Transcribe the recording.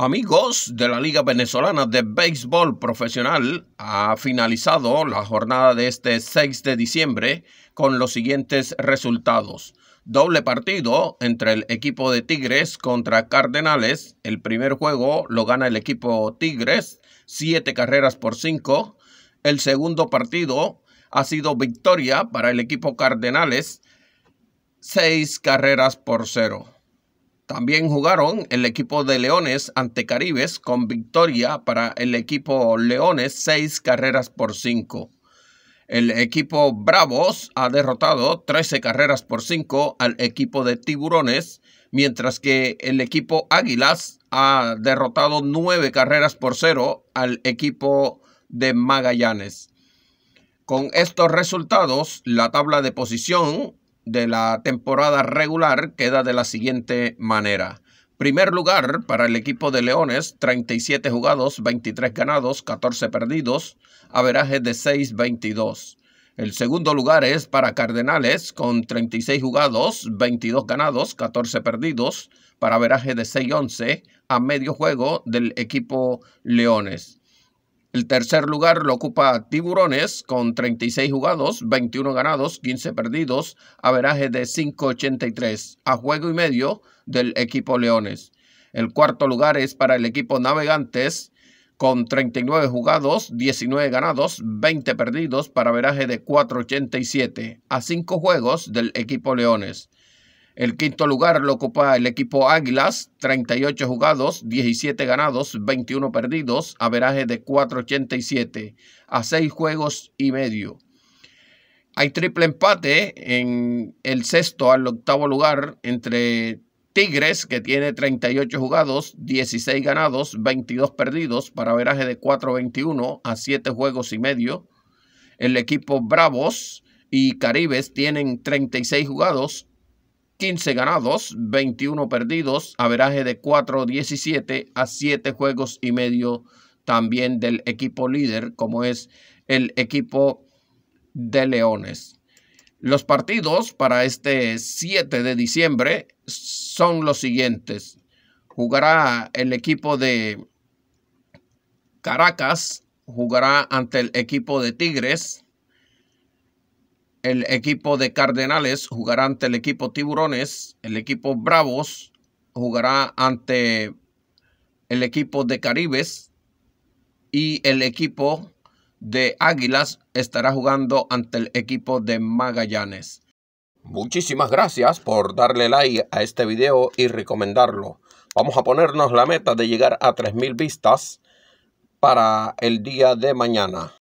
Amigos de la Liga Venezolana de Béisbol Profesional, ha finalizado la jornada de este 6 de diciembre con los siguientes resultados. Doble partido entre el equipo de Tigres contra Cardenales. El primer juego lo gana el equipo Tigres, siete carreras por cinco. El segundo partido ha sido victoria para el equipo Cardenales, seis carreras por cero. También jugaron el equipo de Leones ante Caribes con victoria para el equipo Leones, seis carreras por cinco. El equipo Bravos ha derrotado 13 carreras por cinco al equipo de Tiburones, mientras que el equipo Águilas ha derrotado nueve carreras por cero al equipo de Magallanes. Con estos resultados, la tabla de posición de la temporada regular queda de la siguiente manera. Primer lugar para el equipo de Leones, 37 jugados, 23 ganados, 14 perdidos, averaje de 6-22. El segundo lugar es para Cardenales con 36 jugados, 22 ganados, 14 perdidos, para averaje de 6-11 a medio juego del equipo Leones. El tercer lugar lo ocupa Tiburones con 36 jugados, 21 ganados, 15 perdidos, averaje de 5.83 a juego y medio del equipo Leones. El cuarto lugar es para el equipo Navegantes con 39 jugados, 19 ganados, 20 perdidos para averaje de 4.87 a 5 juegos del equipo Leones. El quinto lugar lo ocupa el equipo Águilas, 38 jugados, 17 ganados, 21 perdidos, averaje de 4.87 a 6 juegos y medio. Hay triple empate en el sexto al octavo lugar entre Tigres, que tiene 38 jugados, 16 ganados, 22 perdidos, para averaje de 4.21 a 7 juegos y medio. El equipo Bravos y Caribes tienen 36 jugados, 15 ganados, 21 perdidos, averaje de 4-17 a 7 juegos y medio también del equipo líder, como es el equipo de Leones. Los partidos para este 7 de diciembre son los siguientes. Jugará el equipo de Caracas, jugará ante el equipo de Tigres, el equipo de Cardenales jugará ante el equipo Tiburones, el equipo Bravos jugará ante el equipo de Caribes y el equipo de Águilas estará jugando ante el equipo de Magallanes. Muchísimas gracias por darle like a este video y recomendarlo. Vamos a ponernos la meta de llegar a 3.000 vistas para el día de mañana.